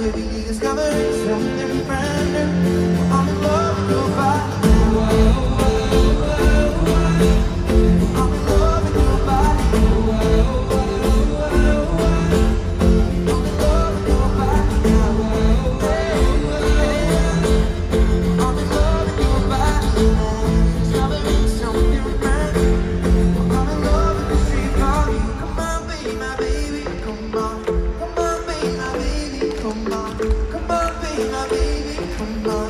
Maybe discovering something. from my